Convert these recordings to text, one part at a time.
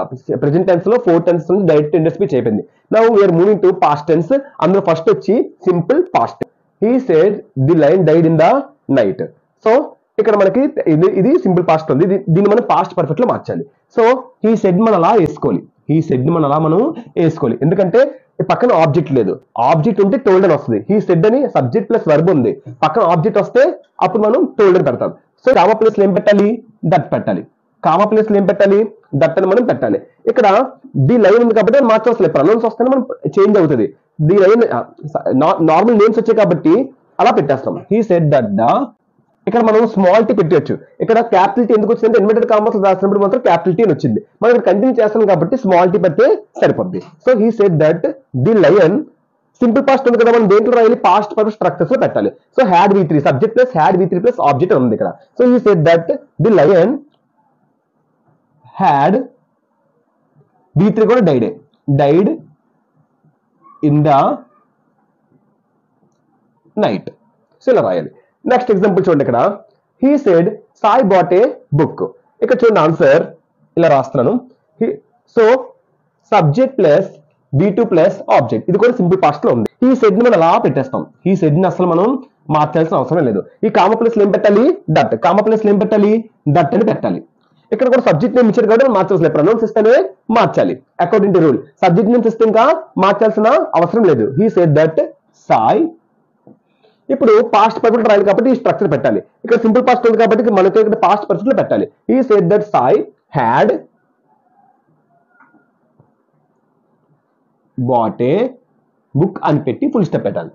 Present టెన్స్లో four tense నుంచి direct ఇండస్ట్రీ స్పీచ్ అయిపోయింది we are moving to past tense అందులో ఫస్ట్ వచ్చి simple past he said the lion died in the night so ఇక్కడ మనకి ఇది ఇది సింపుల్ పాస్ట్ ఉంది. ఇది- దీన్ని మనం పాస్ట్ పర్ఫెక్ట్లో మార్చాలి. సో హీ సెడ్ మనం అలా వేసుకోవాలి. హీ సెడ్ మనం అలా మనం వేసుకోవాలి. ఎందుకంటే పక్కన ఆబ్జెక్ట్ లేదు. ఆబ్జెక్ట్ ఉంటే టోల్డర్ వస్తుంది. హీ సెడ్ అని సబ్జెక్ట్ ప్లస్ వర్బ్ ఉంది. పక్కన ఆబ్జెక్ట్ వస్తే అప్పుడు మనం టోల్డర్ పెడతాం. సో కామ ప్లేస్లో ఏం పెట్టాలి. దట్ పెట్టాలి. కామ ప్లేస్లో ఏం పెట్టాలి. దట్ అని మనం పెట్టాలి. ఇక్కడ ది లైన్ ఉంది కాబట్టి మనం ప్రొనౌన్స్ వస్తేనే మనం చేంజ్ అవుతుంది. ది లైన్ నార్మల్ నేమ్స్ వచ్చాయి కాబట్టి అలా పెట్టేస్తాం. హీ సెట్ దట్ ద ఇక్కడ మనం స్మాల్ టీ పెట్టవచ్చు ఇక్కడ క్యాపిటల్ టీ ఎందుకు వచ్చిందంటే ఇన్వర్టెడ్ కామర్స్ రాసినప్పుడు మాత్రం క్యాపిటల్ టీ వచ్చింది. మనం ఇక్కడ కంటిన్యూ చేస్తాం కాబట్టి స్మాల్ టీ పెడితే సరిపోద్ది. So he said that the lion simple past ఉంది కదా మనం దేంట్లో రాయాలి? పాస్ట్ పర్ఫెక్ట్ స్ట్రక్చర్స్లో పెట్టాలి. So had V three subject plus had V three plus object ఉంది ఇక్కడ. So he said that the lion had V three కూడా died died in the night so ఇలా రాయాలి. నెక్స్ట్ ఎగ్జాంపుల్ చూడండి ఇక్కడ. He said Sai bought a book ఇక్కడ చూడండి answer ఇలా రాస్తున్నాను. So subject plus V two plus object ఇది కూడా సింపుల్ పాస్ట్లో ఉంది. ఈ సెడ్ని మనం అలా పెట్టేస్తాం. ఈ సెడ్ని అసలు మనం మార్చాల్సిన అవసరం లేదు. ఈ కామ ప్లస్ ఏం పెట్టాలి? దట్ కామ ప్లస్ ఏం పెట్టాలి? దట్ అని పెట్టాలి. ఇక్కడ కూడా సబ్జెక్ట్ నేమ్ ఇచ్చారు కాబట్టి మనం మార్చాల్సిన ప్రొనౌన్స్ ఇస్తేనే మార్చాలి. According to rule subject names ఇస్తే ఇంకా మార్చాల్సిన అవసరం లేదు. He said that Sai. ఇప్పుడు పాస్ట్ పర్ఫెక్ట్ రాయాలి కాబట్టి ఈ స్ట్రక్చర్ పెట్టాలి. ఇక్కడ సింపుల్ పాస్ట్ ఉంది కాబట్టి మనకి ఇక్కడ పాస్ట్ పర్ఫెక్ట్లో పెట్టాలి. He said that Sai had bought a book అని పెట్టి ఫుల్ స్టెప్ పెట్టాలి.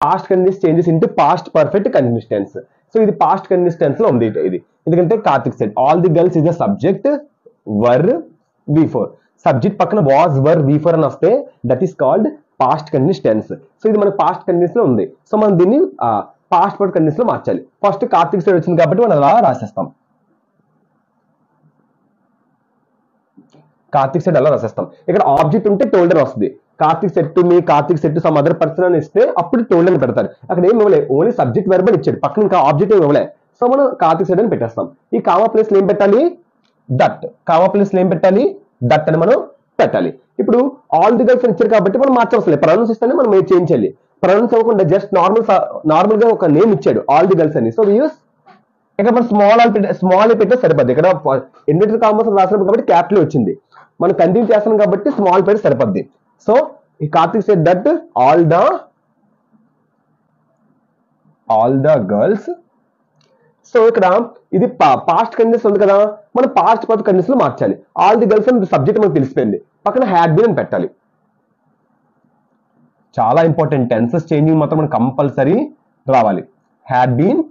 Past continuous changes into past perfect continuous so ఇది పాస్ట్ కన్సిస్టెన్స్లో ఉంది. ఇది ఎందుకంటే Karthik said. All the girls is the subject were V four subject పక్కన was were we four అని వస్తే that is called past continuous so ఇది మనకి పాస్ట్ కండిషన్లో ఉంది. సో మనం దీన్ని పాస్ట్ వర్డ్ కండిషన్లో మార్చాలి. ఫస్ట్ కార్తిక్ సెట్ వచ్చింది కాబట్టి మనం అలా రాసేస్తాం. కార్తిక్ సెట్ అలా రాసేస్తాం. ఇక్కడ ఆబ్జెక్ట్ ఉంటే టోల్డర్ వస్తుంది. Karthik said me Karthik said some other person అని ఇస్తే అప్పుడు టోల్డ్ అని పెడతారు అక్కడ ఏం ఇవ్వలే ఓన్లీ సబ్జెక్ట్ వెర్బ్ అని ఇచ్చాడు. పక్కన ఇంకా ఆబ్జెక్ట్ ఏం ఇవ్వలే. సో మనం కార్తిక్ సెట్ అని పెట్టేస్తాం. ఈ కామా ప్లేస్ ఏం పెట్టాలి? దట్ కామా ప్లేస్ ఏం పెట్టాలి? దట్ అని మనం పెట్టాలి. ఇప్పుడు ఆల్ ది గర్ల్స్ ఇచ్చారు కాబట్టి మనం మార్చవలసలే ప్రొనౌన్స్ ఇస్తేనే మనం చేయించాలి చేంజ్ చేయాలి? ప్రొనౌన్స్ అవ్వకుండా జస్ట్ నార్మల్ నార్మల్గా ఒక నేమ్ ఇచ్చాడు ఆల్ ది గర్ల్స్ అని. సో యూస్ ఇక్కడ మనం స్మాల్ అని పెట్టే స్మాల్ పెట్టే సరిపోద్ది. ఇక్కడ ఇన్వర్టర్ కామర్స్ రాసినప్పుడు కాబట్టి క్యాపిటల్ వచ్చింది. మనం కంటిన్యూ చేస్తాం కాబట్టి స్మాల్ పెడితే సరిపోద్ది. So he Karthik said that all the all the girls so ఇక్కడ ఇది పాస్ట్ కండిషన్ ఉంది కదా. మనం పాస్ట్ పద కండిషన్లో మార్చాలి. ఆల్ ది గర్ల్స్ అని సబ్జెక్ట్ మనకు తెలిసిపోయింది. పక్కన హ్యాడ్ బీన్ అని పెట్టాలి. చాలా ఇంపార్టెంట్ టెన్సెస్ చేంజింగ్ మాత్రం మనం కంపల్సరీ రావాలి. Had been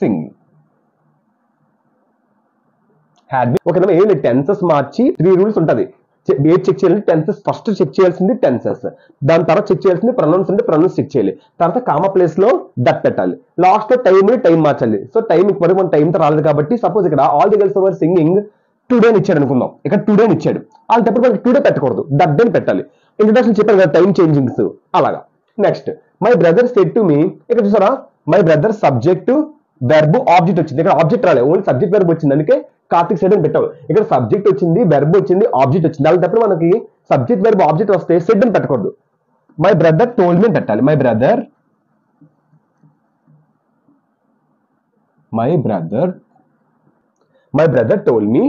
singing had been okay ఏం టెన్సెస్ మార్చి త్రీ రూల్స్ ఉంటది. ఏది చెక్ చేయాలంటే టెన్సెస్ ఫస్ట్ చెక్ చేయాల్సింది టెన్సెస్ దాని తర్వాత చెక్ చేయాల్సింది ప్రొనౌన్స్ అంటే ప్రొనౌన్స్ చెక్ చేయాలి. తర్వాత కామా ప్లేస్లో దట్ పెట్టాలి. లాస్ట్లో టైం టైం మార్చాలి. సో టైం వరకు మన టైం తో రాలేదు కాబట్టి సపోజ్ ఇక్కడ all the girls were singing today అని ఇచ్చాడు అనుకుందాం. ఇక్కడ టుడే అని ఇచ్చాడు. అలాంటప్పుడు మనకి టుడే పెట్టకూడదు. దట్ డే పెట్టాలి. ఇంట్రడక్షన్ చెప్పాను కదా టైం చేంజింగ్స్ అలాగా. Next my brother said to me ఇక్కడ చూసారా? My brother subject verb object వచ్చింది. ఇక్కడ ఆబ్జెక్ట్ రాలేదు ఓన్లీ సబ్జెక్ట్ వెర్బ్ వచ్చింది. అందుకే కార్తిక్ సెడ్ అని పెట్టావు. ఇక్కడ సబ్జెక్ట్ వచ్చింది వెర్బ్ వచ్చింది ఆబ్జెక్ట్ వచ్చింది. అలాంటప్పుడు మనకి సబ్జెక్ట్ వెర్బ్ ఆబ్జెక్ట్ వస్తే సెడ్ అని పెట్టకూడదు. మై బ్రదర్ టోల్డ్ మీ పెట్టాలి. My brother my brother my brother told me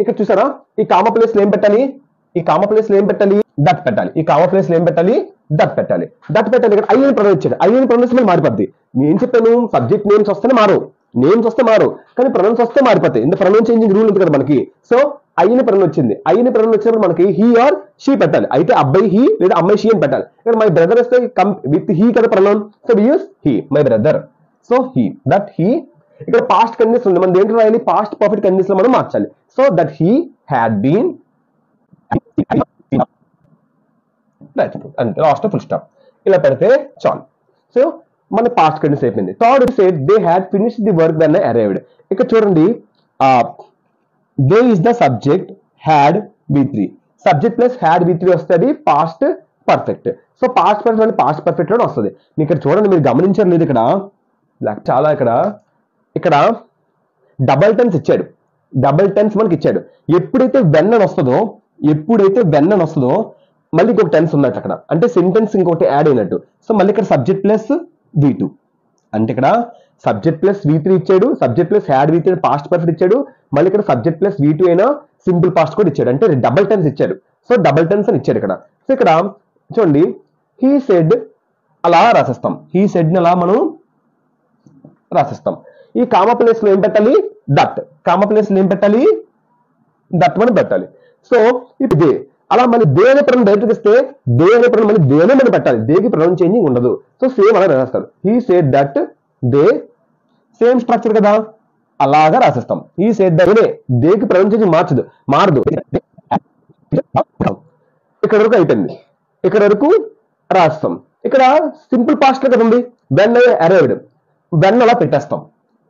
ఇక్కడ చూసారా? ఈ కామ ప్లేస్ ఏం పెట్టాలి? ఈ కామ ప్లేస్ ఏం పెట్టాలి? దట్ పెట్టాలి. ఈ కామ ప్లేస్ ఏం పెట్టాలి? దట్ పెట్టాలి. దట్ పెట్టాలి ఇక్కడ ఐఎన్ ప్రొనౌన్స్ ఇచ్చాడు ఐఎన్ ప్రొనౌన్స్ మళ్ళీ మారిపోద్ది. నేను చెప్పాను సబ్జెక్ట్ నేమ్స్ వస్తేనే మారు నేమ్స్ వస్తే మారు కానీ ప్రొనౌన్స్ వస్తే మారిపోతాయి. ఇంత ప్రొనౌన్స్ చేంజింగ్ రూల్ ఉంది కదా మనకి. సో ఐని ప్రొనౌన్ వచ్చింది. ఐని ప్రొనౌన్ వచ్చినప్పుడు మనకి హీ ఆర్ షీ పెట్టాలి. అయితే అబ్బాయి హీ లేదా అమ్మాయి షీ అని పెట్టాలి. ఇక్కడ మై బ్రదర్ వస్తే కమ్ విత్ హీ కదా pronoun. So use he my brother. So he that he. ఇక్కడ పాస్ట్ కండిషన్ ఉంది. మనం దేంట్లో రాయాలి? పాస్ట్ పర్ఫెక్ట్ కండిషన్ మనం మార్చాలి. So that he had been అంతే లాస్ట్ ఫుల్ స్టాప్ ఇలా పెడితే చాలు. సో మన పాస్ట్ కండిషన్ అయిపోయింది third said they had finish the work then arrived ఇక్కడ చూడండి they is the subject had V three subject plus had V three వస్తుంది past perfect so past perfect అంటే past పర్ఫెక్ట్లో వస్తుంది. ఇక్కడ చూడండి మీరు గమనించారు లేదు ఇక్కడ. చాలా ఇక్కడ. ఇక్కడ డబల్ టెన్స్ ఇచ్చాడు. డబల్ టెన్స్ మనకి ఇచ్చాడు. ఎప్పుడైతే వెన్ అని వస్తుందో ఎప్పుడైతే వెన్ అని వస్తుందో మళ్ళీ ఇంకొక టెన్స్ ఉన్నట్టు అక్కడ. అంటే సెంటెన్స్ ఇంకొకటి యాడ్ అయినట్టు. సో మళ్ళీ ఇక్కడ సబ్జెక్ట్ ప్లస్ వి టూ అంటే ఇక్కడ సబ్జెక్ట్ ప్లస్ వి త్రీ ఇచ్చాడు subject plus had V three past perfect ఇచ్చాడు మళ్ళీ ఇక్కడ సబ్జెక్ట్ ప్లస్ వి టూ అయినా సింపుల్ పాస్ట్ కూడా ఇచ్చాడు. అంటే డబల్ టెన్స్ ఇచ్చాడు. సో డబల్ టెన్స్ అని ఇచ్చాడు ఇక్కడ. సో ఇక్కడ చూడండి హీ సెడ్ అలా రాసేస్తాం. హీ సెడ్ అలా మనం రాసిస్తాం. ఈ కామ ప్లేస్లో ఏం పెట్టాలి? దట్ కామ ప్లేస్లో ఏం పెట్టాలి? దట్ మనం పెట్టాలి. సో ఇప్పుడు అలా మళ్ళీ దే అనే ప్రణం డైరెక్ట్ ఇస్తే దే అనే ప్రణం మళ్ళీ దేనే మనం పెట్టాలి? దేకి ప్రణం చేంజింగ్ ఉండదు. సో సేమ్ అలా రాస్తారు he said that they same structure కదా? అలాగా రాసిస్తాం. ఈ సేడ్ దట్ దేకి ప్రణం చేంజింగ్ మార్చదు? మారదు. ఇక్కడ వరకు అయిపోయింది. ఇక్కడ వరకు రాస్తాం. ఇక్కడ సింపుల్ పాస్ట్ కదా ఉంది. బెన్ అరైవ్డ్ బెన్ అలా పెట్టేస్తాం.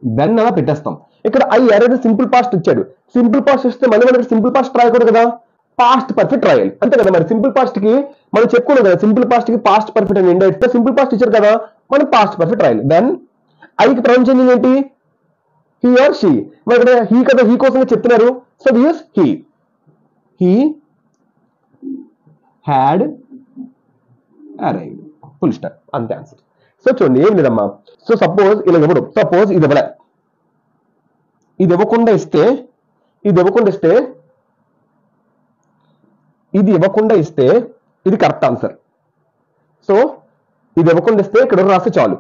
బెన్ అలా పెట్టేస్తాం. ఇక్కడ ఐ అరైవ్డ్ సింపుల్ పాస్ట్ ఇచ్చాడు. సింపుల్ పాస్ట్ ఇస్తే మళ్ళీ మనకి సింపుల్ పాస్ట్ రాయకూడదు కదా? పాస్ట్ పర్ఫెక్ట్ రాయాలి అంతే కదా మరి సింపుల్ పాస్ట్కి మనం చెప్పుకోలేదు కదా సింపుల్ పాస్ట్కి పాస్ట్ పర్ఫెక్ట్ అని ఇండైరెక్ట్ సింపుల్ పాస్ట్ ఇచ్చారు కదా మనం పాస్ట్ పర్ఫెక్ట్ రాయాలి దెన్ ఐకి ప్రొనౌన్స్ చేంజింగ్ ఏంటి? హీ ఆర్ షీ మరి ఇక్కడ హీ కదా హీ కోసం చెప్తున్నారు. So this he he had arrived full star అంతే ఆన్సర్ సో చూడండి ఏం లేదమ్మా. సో సపోజ్ ఇలా ఇవ్వడు సపోజ్ ఇది ఇవ్వలే. ఇది ఇవ్వకుండా ఇస్తే ఇది ఇవ్వకుండా ఇస్తే ఇది ఇవ్వకుండా ఇస్తే ఇది కరెక్ట్ ఆన్సర్ సో ఇది ఇవ్వకుండా ఇస్తే ఇక్కడ రాస్తే చాలు.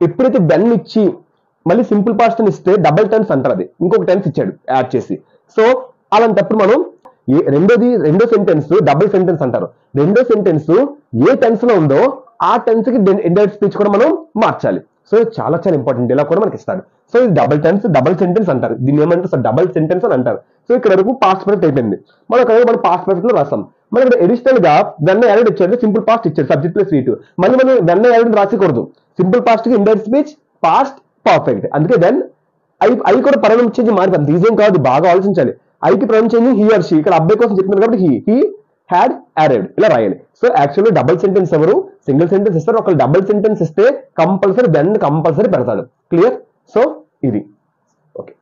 ఎప్పుడైతే బెన్ ఇచ్చి మళ్ళీ సింపుల్ పాస్ట్ ఇస్తే డబల్ టెన్స్ అంటారు అది. ఇంకొక టెన్స్ ఇచ్చాడు యాడ్ చేసి. సో అలాంటప్పుడు మనం రెండోది రెండో సెంటెన్స్ డబుల్ సెంటెన్స్ అంటారు. రెండో సెంటెన్స్ ఏ టెన్స్లో ఉందో ఆ టెన్స్కి ఇండైరెక్ట్ స్పీచ్ కూడా మనం మార్చాలి. సో చాలా చాలా ఇంపార్టెంట్ ఇలా కూడా మనకి ఇస్తాడు. సో ఇది డబల్ టెన్స్ డబల్ సెంటెన్స్ అంటారు. దీన్ని ఏమంటారు? డబల్ సెంటెన్స్ అని అంటారు. సో ఇక్కడ వరకు పాస్ట్ పర్ఫెక్ట్ అయిపోయింది. మనం ఇక్కడ మనం పాస్ట్ పర్ఫెక్ట్లో రాస్తాం. మనం ఇక్కడ ఎడిషనల్గా వెన్న యాడ్ ఇచ్చారు సింపుల్ పాస్ట్ ఇచ్చారు సబ్జెక్ట్ ప్లస్ వీటు మళ్ళీ మనం వెన్న యాడెడ్ రాసికూడదు. సింపుల్ పాస్ట్కి ఇండైరెక్ట్ స్పీచ్ పాస్ట్ పర్ఫెక్ట్ అందుకే దెన్ ఐ ఐ కూడా పరణం చేంజ్ మారిపోయింది ఈజీ కాదు బాగా ఆలోచించాలి. ఐకి పరణం చేంజ్ హీ ఆర్ షీ ఇక్కడ అబ్బాయి కోసం చెప్తున్నారు కాబట్టి హీ హీ హ్యాడ్ అరైవ్డ్ ఇలా రాయాలి. సో యాక్చువల్లీ డబుల్ సెంటెన్స్ ఎవరు? సింగిల్ సెంటెన్స్ ఇస్తారు. ఒకళ్ళు డబుల్ సెంటెన్స్ ఇస్తే కంపల్సరీ దెన్ కంపల్సరీ పెడతాడు క్లియర్ సో ఇది. Okay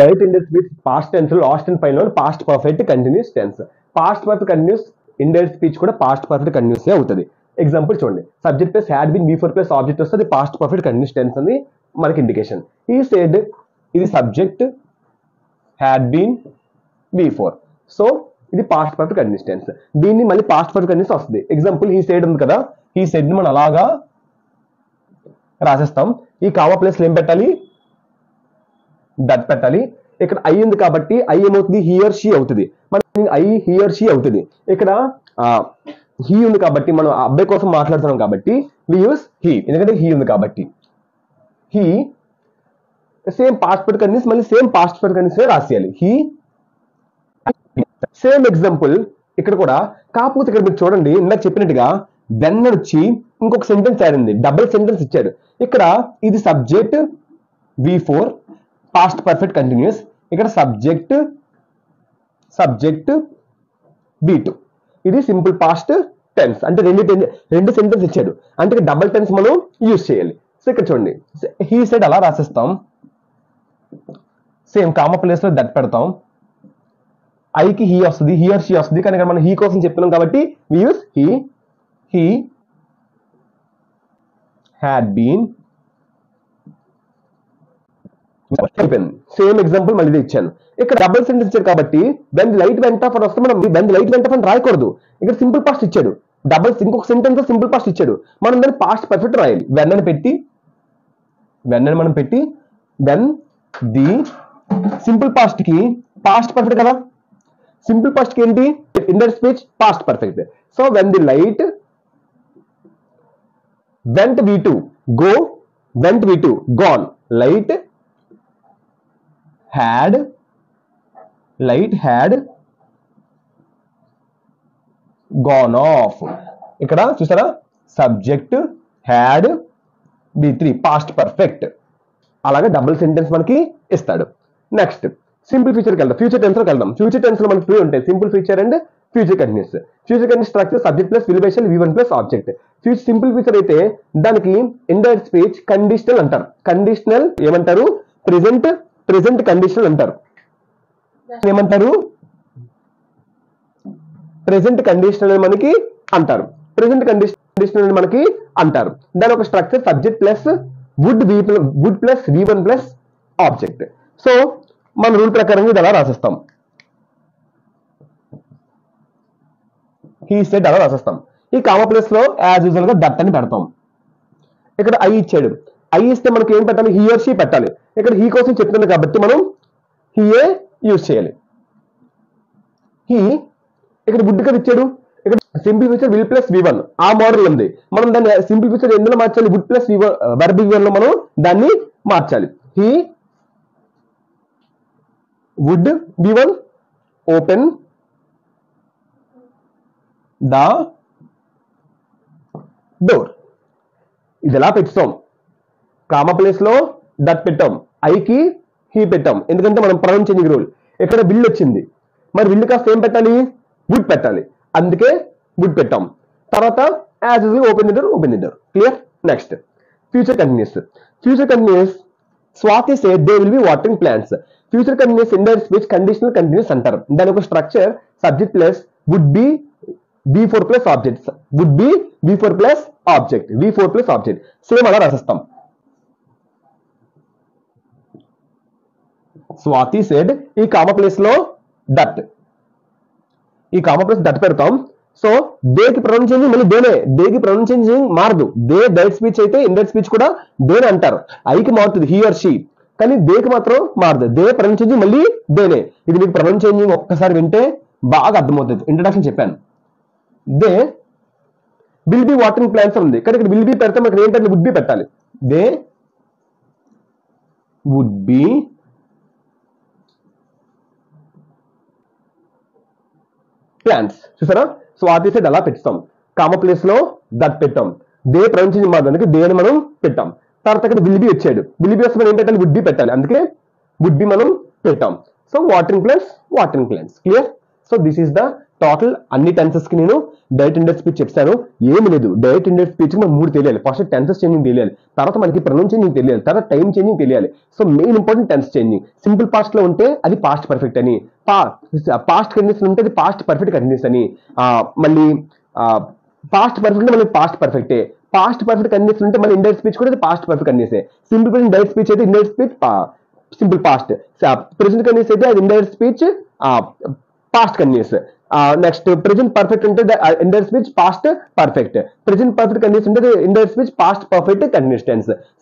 diet index with past tense last and final past perfect continuous tense past perfect continuous indirect speech కూడా past perfect continuous అవుతుంది. Example చూడండి. Subject plus had been V four plus object వస్తుంది. Past perfect continuous tense అని మనకి indication ఈ said ఇది subject had been V four so ఇది past perfect continuous దీన్ని మళ్ళీ పాస్ట్ పర్ఫెక్ట్ కంటిన్యూస్ వస్తుంది. ఎగ్జాంపుల్ ఈ సైడ్ ఉంది కదా. ఈ సైడ్ మనం అలాగా రాసేస్తాం. ఈ కావా ప్లేస్ ఏం పెట్టాలి? దట్ పెట్టాలి. ఇక్కడ ఐ ఉంది కాబట్టి ఐ ఏమవుతుంది? హియర్ షీ అవుతుంది. మన ఐ హియర్ షీ అవుతుంది. ఇక్కడ హీ ఉంది కాబట్టి మనం అబ్బాయి కోసం మాట్లాడుతున్నాం కాబట్టి వి యూస్ హీ ఎందుకంటే హీ ఉంది కాబట్టి. హీ సేమ్ పాస్పోర్ట్ కండిషన్ మళ్ళీ సేమ్ పాస్పోర్ట్ కండిషన్ రాసేయాలి. హీ సేమ్ ఎగ్జాంపుల్ ఇక్కడ కూడా కాకపోతే ఇక్కడ మీరు చూడండి ఇందాక చెప్పినట్టుగా దెన్ వచ్చి ఇంకొక సెంటెన్స్ ఆడింది డబుల్ సెంటెన్స్ ఇచ్చారు ఇక్కడ ఇది subject V four past perfect continuous ఇక్కడ సబ్జెక్ట్ సబ్జెక్ట్ బి టూ ఇది సింపుల్ పాస్ట్ టెన్స్ అంటే రెండు రెండు సెంటెన్స్ ఇచ్చాడు. అంటే డబల్ టెన్స్ మనం యూజ్ చేయాలి. సో ఇక్కడ చూడండి. హీ సైడ్ అలా రాసిస్తాం. సేమ్ కామ ప్లేస్లో దట్ పెడతాం. ఐకి హీ వస్తుంది హీ ఆర్ షీ వస్తుంది. కానీ ఇక్కడ మనం హీ కోసం చెప్తున్నాం కాబట్టి we use he he had been అయిపోయింది సేమ్ ఎగ్జాంపుల్ మళ్ళీ ఇచ్చాను ఇక్కడ డబుల్ సెంటెన్స్ ఇచ్చాడు కాబట్టి వెన్ లైట్ వెంట ఆఫ్ అని వస్తే మనం వెన్ లైట్ వెంట ఆఫ్ అని రాయకూడదు. ఇక్కడ సింపుల్ పాస్ట్ ఇచ్చాడు. డబుల్ ఇంకొక సెంటెన్స్ సింపుల్ పాస్ట్ ఇచ్చాడు. మనం దాన్ని పాస్ట్ పర్ఫెక్ట్ రాయాలి. వెన్ అని పెట్టి వెన్ అని మనం పెట్టి దెన్ ది సింపుల్ పాస్ట్కి పాస్ట్ పర్ఫెక్ట్ కదా? సింపుల్ పాస్ట్కి ఏంటి indirect speech past perfect so when the light went we to go went we to gone light had light had gone off ఇక్కడ చూసారా? Subject had V three past perfect అలాగే double sentence మనకి ఇస్తాడు. Next simple ఫ్యూచర్కి వెళ్దాం future tense వెళ్దాం future టెన్స్లో మనకి టూ ఉంటాయి. Simple future and future continuous future continuous structure subject plus విలివేషన్ V one plus object future simple future అయితే దానికి ఇండైరెక్ట్ స్పీచ్ కండిషనల్ అంటారు. కండిషనల్ ఏమంటారు? ప్రెసెంట్ ప్రెసెంట్ కండిషనల్ అంటారు. ఏమంటారు? ప్రెసెంట్ కండిషనల్ అని మనకి అంటారు. ప్రెసెంట్ కండిషనల్ అని మనకి అంటారు. దాని ఒక structure subject plus would V would plus V one plus object so మన రూల్ ప్రకారం ఇది అలా రాసిస్తాం. హీ సెట్ అలా రాసిస్తాం. ఈ కామ ప్లేస్లో యాజ్ యూజువల్గా దట్ అని పెడతాం. ఇక్కడ ఐ ఇచ్చాడు. ఐ ఇస్తే మనకి ఏం పెట్టాలి? హియర్ షీ పెట్టాలి. ఇక్కడ హీ కోసం చెప్తుంది కాబట్టి మనం హీఏ యూజ్ చేయాలి. హీ ఇక్కడ వుడ్ కదా ఇచ్చాడు? ఇక్కడ simple future will plus V one ఆ మోడల్ ఉంది. మనం దాన్ని సింపుల్ ఫ్యూచర్ ఎందులో మార్చాలి? గుడ్ ప్లస్ వి వన్ వన్లో మనం దాన్ని మార్చాలి. He would be one open the door ఇది ఎలా పెట్టాం కామ ప్లేస్లో దట్ పెట్టాం ఐకి హీ పెట్టాం. ఎందుకంటే మనం ప్రొనౌన్స్ రూల్ ఇక్కడ విల్ వచ్చింది? మరి విల్ కాస్త ఏం పెట్టాలి? వుడ్ పెట్టాలి. అందుకే వుడ్ పెట్టాం. తర్వాత as is open the door open the door clear next future continuous future continuous Swathi say they will be watering plants future continuous in speech conditional continuous అంటారు దాని ఒక structure subject plus would be V four plus object would be V four plus object V four plus object same అలా రాసిస్తాం. Swathi said ఈ comma ప్లేస్లో that ఈ కామ place that పెడతాం. So దేకి ప్రొనౌన్సింగ్ మళ్ళీ దేనే దేకి ప్రొనౌన్సింగ్ మారదు. దే డైట్ స్పీచ్ అయితే ఇండైట్ స్పీచ్ కూడా దేని అంటారు. ఐకి మారుతుంది హీ ఆర్ షీ కానీ దేకి మాత్రం మారదు. దే ప్రొనౌన్సియేషన్ మళ్ళీ దేనే. ఇది మీకు ప్రొనౌన్సియేషన్ ఒక్కసారి వింటే బాగా అర్థమవుతుంది. ఇంట్రడక్షన్ చెప్పాను. They will be watering plants ఉంది. కానీ ఇక్కడ విల్ బి పెడితే మనకి ఏంటంటే వుడ్ బి పెట్టాలి. దే వుడ్ బి ప్లాంట్స్ చూసారా? సో ఆ తీసేది అలా పెట్టాం కామ ప్లేస్లో దట్ పెట్టాం. దే ప్రొనౌన్సియేషన్ మాది అందుకే దేని మనం పెట్టాం? తర్వాత అక్కడ విల్ బి వచ్చాడు. విల్ బి వస్తే మనం ఏం పెట్టాలి? వుడ్ బి పెట్టాలి. అందుకే వుడ్ బి మనం పెట్టాం. So watering plants watering plants clear so this is the total అన్ని టెన్సెస్కి నేను డైట్ ఇండెక్స్ స్పీచ్ చెప్తాను ఏమి లేదు. డైట్ ఇండెక్స్ స్పీచ్ మనం మూడు తెలియాలి. ఫస్ట్ టెన్సెస్ చేంజింగ్ తెలియాలి. తర్వాత మనకి ప్రొనౌన్ చేంజింగ్ తెలియాలి. తర్వాత టైం చేంజింగ్ తెలియాలి. So main important tense changing simple పాస్ట్లో ఉంటే అది పాస్ట్ పర్ఫెక్ట్ అని. పాస్ట్ కండిషన్ ఉంటే అది పాస్ట్ పర్ఫెక్ట్ కండిషన్ అని. మళ్ళీ పాస్ట్ పర్ఫెక్ట్ మళ్ళీ పాస్ట్ పర్ఫెక్టే పాస్ట్ పర్ఫెక్ట్ కండిషన్ ఉంటే మళ్ళీ ఇండైరెక్ట్ స్పీచ్ కూడా past perfect condition simple present direct speech అయితే indirect speech simple past present condition అయితే అది indirect speech past continuous next present perfect ఉంటే indirect speech past perfect present perfect condition ఉంటే indirect speech past perfect continuous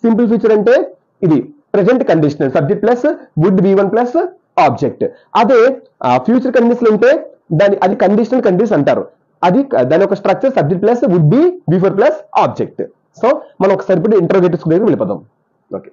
simple future అంటే ఇది present conditional subject plus would V one plus object అదే future condition ఉంటే దాని అది conditional condition అంటారు. అది దాని ఒక structure subject plus would be V four plus object so మనం ఒకసారి ఇప్పుడు ఇంటర్వ్యూటర్స్ దగ్గర వెళ్ళిపోదాం. ఓకే